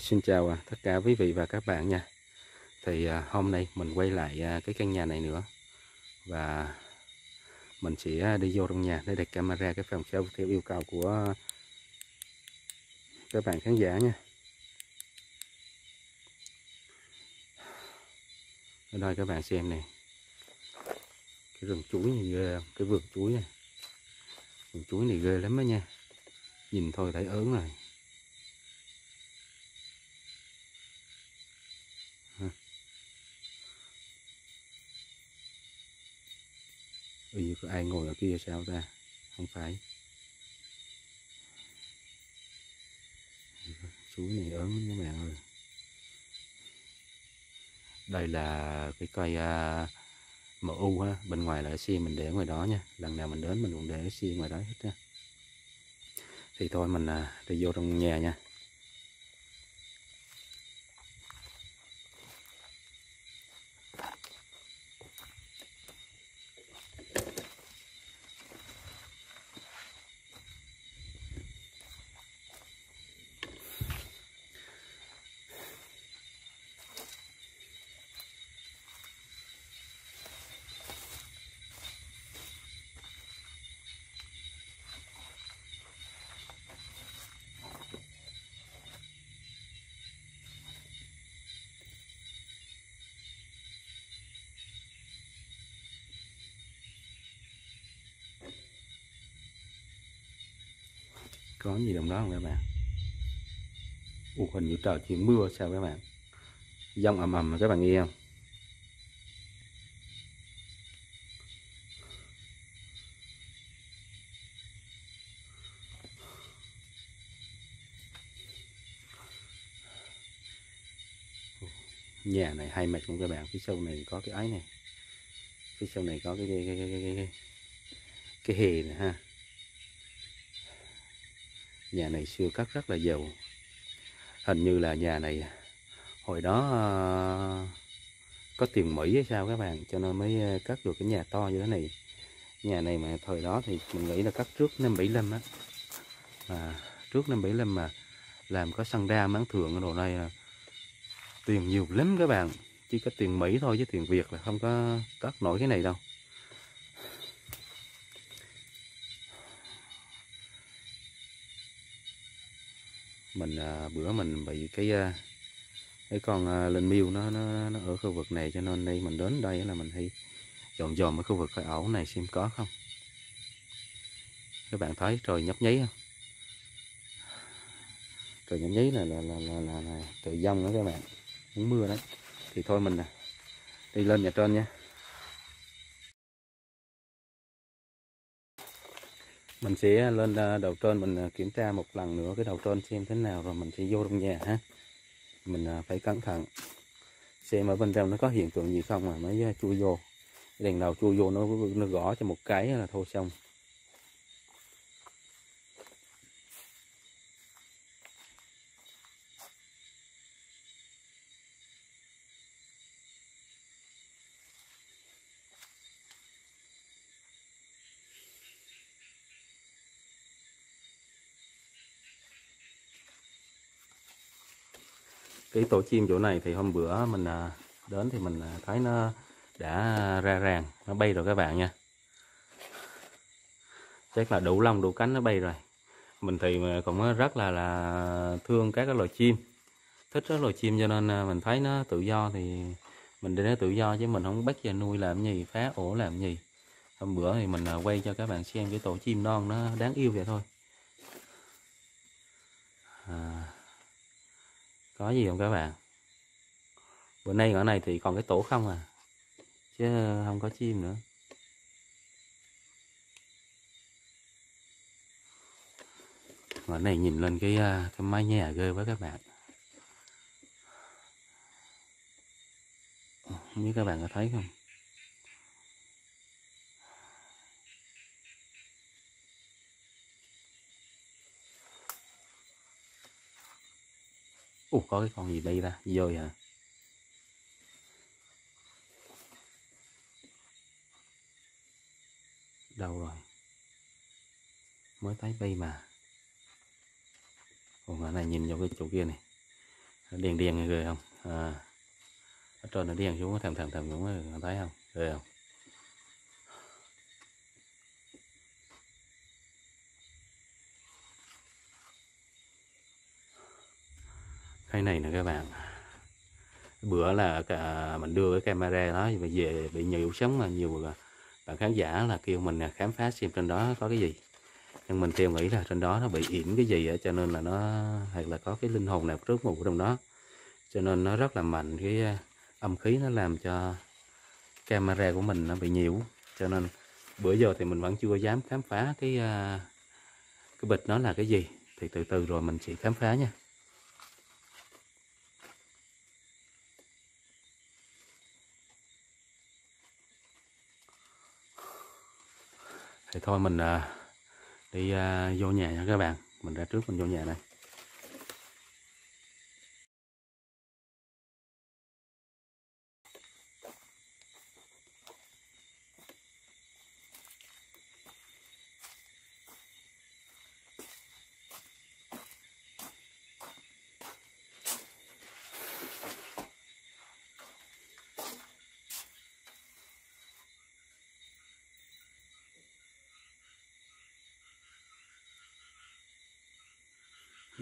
Xin chào à, tất cả quý vị và các bạn nha. Thì à, hôm nay mình quay lại à, cái căn nhà này nữa. Và mình sẽ đi vô trong nhà để đặt camera cái phòng theo theo yêu cầu của các bạn khán giả nha. Ở đây các bạn xem này Cái rừng chuối này ghê? Cái vườn chuối này. Vườn chuối này ghê lắm đó nha. Nhìn thôi thấy ớn rồi. Ui, có ai ngồi ở kia sao ta? Không phải. Suối này ớn các bạn ơi. Đây là cái cây à, uh, MU ha, bên ngoài là xe mình để ngoài đó nha. Lần nào mình đến mình cũng để xe ngoài đó hết nha. Thì thôi mình uh, đi vô trong nhà nha. Có gì trong đó không các bạn u hình như trời chuyển mưa sao các bạn dông ầm ầm các bạn nghe không nhà này hay mệt không các bạn phía sau này có cái ấy này phía sau này có cái cái cái cái cái, cái, cái hề này ha nhà này xưa cất rất là giàu hình như là nhà này, hồi đó ờ, có tiền Mỹ hay sao các bạn? Cho nên mới ờ, cất được cái nhà to như thế này. Nhà này mà thời đó thì mình nghĩ là cất trước năm 75 á. Mà trước năm 75 mà làm có xăng đa máng thượng ở đồ này là tiền nhiều lắm các bạn. Chỉ có tiền Mỹ thôi chứ tiền Việt là không có cất nổi cái này đâu. Mình à, bữa mình bị cái à, cái con à, linh miêu nó, nó nó ở khu vực này cho nên đây mình đến đây là mình hay dọn dòm ở khu vực cái ổ này xem có không. Các bạn thấy trời nhấp nháy không trời nhấp nháy là là là là, là, là trời dông đó các bạn. Muốn mưa đấy. Thì thôi mình đi lên nhà trên nha. Mình sẽ lên à, đầu trên mình à, kiểm tra một lần nữa cái đầu trên xem thế nào rồi mình sẽ vô trong nhà ha. Mình à, phải cẩn thận xem ở bên trong nó có hiện tượng gì không mà mới chui vô. Đèn đầu chui vô nó nó gõ cho một cái là thôi xong. Cái tổ chim chỗ này thì hôm bữa mình à, đến thì mình à, thấy nó đã ra ràng nó bay rồi các bạn nha. Chắc là đủ lông đủ cánh nó bay rồi. Mình thì à, cũng rất là là thương các cái loài chim. Thích các loài chim cho nên mình thấy nó tự do thì mình để nó tự do chứ mình không bắt về nuôi làm gì phá ổ làm gì. Hôm bữa thì mình quay cho các bạn xem cái tổ chim non nó đáng yêu vậy thôi. À, có gì không các bạn? Bữa nay ở này thì còn cái tổ không à? Chứ không có chim nữa. Ở này nhìn lên cái à, cái mái nhà ghê với các bạn. Không biết các bạn có thấy không? Ủa có cái con gì đây ta? Dơi hả? Đâu rồi? Mới thấy bay mà. Ủa ngã này nhìn vào cái chỗ kia này. Điền điền người không à, ở trên nó điền xuống thầm thầm thầm xuống thấy không rồi không cái này nè các bạn. Bữa là cả mình đưa cái camera đó về về bị nhiều sống mà nhiều à, bạn khán giả là kêu mình à, khám phá xem trên đó có cái gì. Nhưng mình theo nghĩ là trên đó nó bị yểm cái gì đó, cho nên là nó hoặc là có cái linh hồn nào trước ngủ trong đó. Cho nên nó rất là mạnh cái à, âm khí nó làm cho camera của mình nó bị nhiễu. Cho nên bữa giờ thì mình vẫn chưa dám khám phá cái cái bịch nó là cái gì. Thì từ từ rồi mình sẽ khám phá nha. Thì thôi mình uh, đi uh, vô nhà nha các bạn. Mình ra trước mình vô nhà này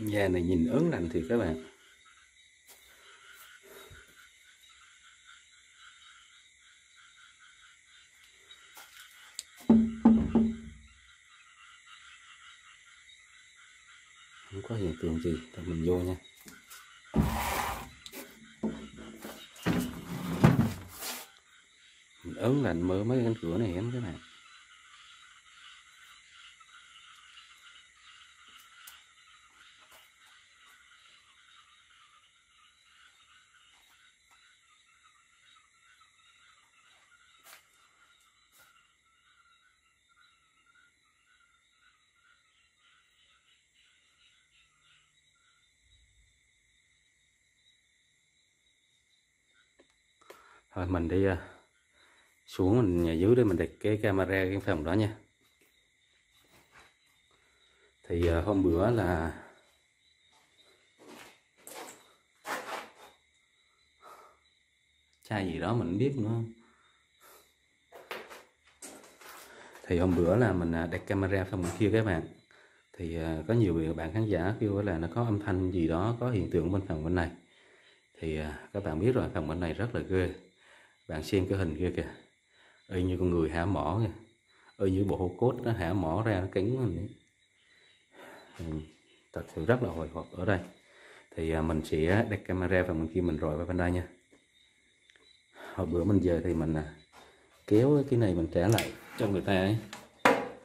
da này nhìn ớn lạnh thì các bạn. Không có hiện tượng gì thì mình vô nha. Mình ớn lạnh mở mấy cánh cửa này em các bạn. Thôi, mình đi ờ, xuống mình nhà dưới để mình đặt cái camera cái phòng đó nha. Thì ờ, hôm bữa là chai gì đó mình biết nữa. Thì hôm bữa là mình ờ, đặt camera phòng kia các bạn. Thì có nhiều bạn khán giả kêu là nó có âm thanh gì đó, có hiện tượng bên phòng bên này. Thì các bạn biết rồi, phòng bên này rất là ghê bạn xem cái hình kia kìa. Y như con người hả? Mỏ kìa. Y như bộ hô cốt nó hả? Mỏ ra nó cứng mình ừ, thật sự rất là hồi hộp ở đây. Thì à, mình sẽ đặt camera và mình kia mình rồi vào bên đây nha. Hồi bữa mình về thì mình à, kéo cái này mình trả lại cho người ta ấy.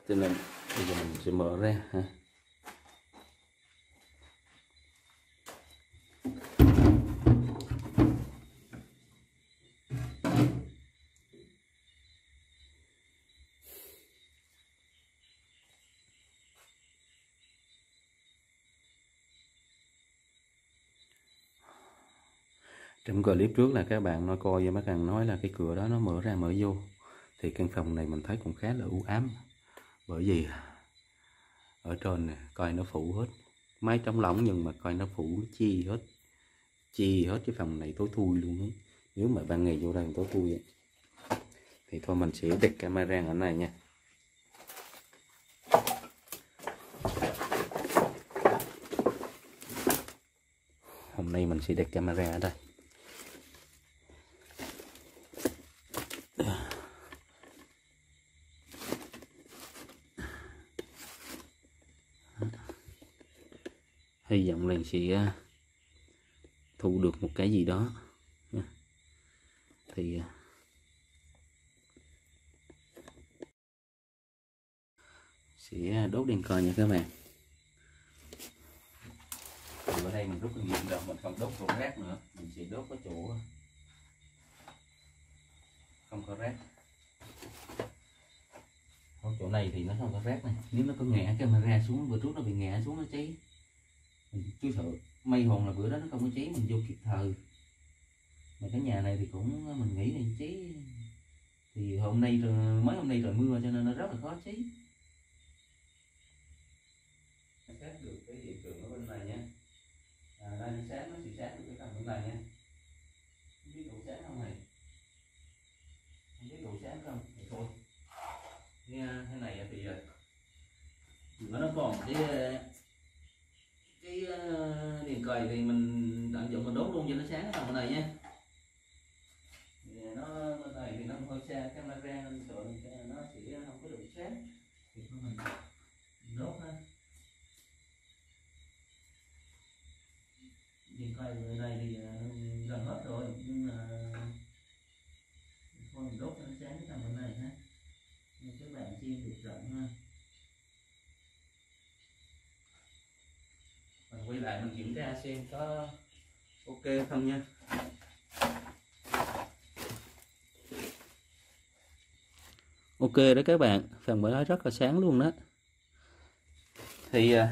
Cho nên bây giờ mình sẽ mở ra ha. Trong clip trước là các bạn nói coi với bác Hằng nói là cái cửa đó nó mở ra, mở vô. Thì căn phòng này mình thấy cũng khá là u ám. Bởi vì ở trên này coi nó phủ hết. Máy trong lỏng nhưng mà coi nó phủ, chi hết. Chi hết cái phòng này tối thui luôn ấy. nếu mà ban ngày vô đây tối thui ấy. thì thôi mình sẽ đặt camera ở này nha. Hôm nay mình sẽ đặt camera ở đây. Hy vọng là sẽ à, thu được một cái gì đó. Thì à, sẽ đốt đèn cờ nha các bạn. Thì ở đây mình rút kinh nghiệm rồi mình không đốt chỗ rác nữa. Mình sẽ đốt cái chỗ à, không có rác. Ở chỗ này thì nó không có rác này. Nếu nó có ngã camera xuống, bữa trước nó bị ngã xuống nó cháy chú sợ may hồn là bữa đó nó không có cháy mình vô kịp thời. Mà cái nhà này thì cũng mình nghĩ là cháy thì hôm nay mấy hôm nay trời mưa cho nên nó rất là khó cháy xét được cái hiện tượng ở bên này nha. À, đây sáng nó sẽ sáng được cái bên này nha. Không biết đủ sáng không này? Không biết đủ sáng không? Thì thôi nha thế này thì à, nó còn cái ờ, thì mình tận dụng mình đốt luôn cho nó sáng cái phần này nha. Thì nó bên này thì nó hơi xa cái nên sợ nó sẽ không có đủ sáng thì thôi mình đốt ha đèn cầy bên này thì ờ, gần hết rồi nhưng mà thôi mình đốt cho nó sáng cái phần bên này ha để các bạn xem được rộng ha mình quay lại mình kiểm tra xem có ok, không nha. Ok đó các bạn, phần mới nói rất là sáng luôn đó. Thì à,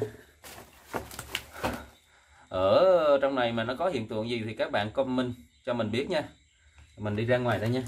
ở trong này mà nó có hiện tượng gì thì các bạn comment cho mình biết nha. Mình đi ra ngoài đây nha.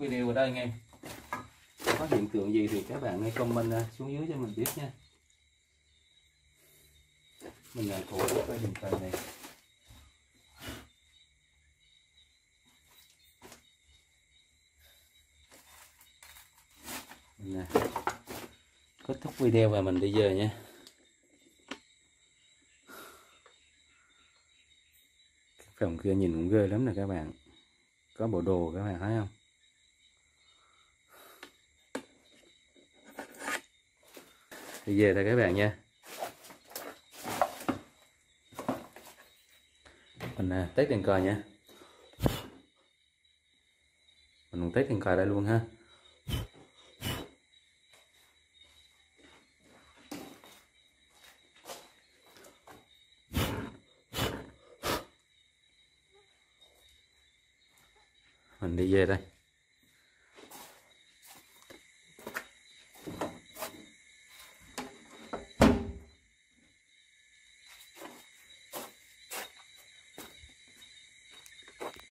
Video ở đây nghe. Có hiện tượng gì thì các bạn hãy comment xuống dưới cho mình biết nha. Mình làm thủ cái hình cây này. Nè. Kết thúc video và mình đi về nha. Cái phòng kia nhìn cũng ghê lắm nè các bạn. Có bộ đồ các bạn thấy không? Đi về thôi các bạn nha. Mình à, test đèn cờ nha. Mình test đèn cờ đây luôn ha.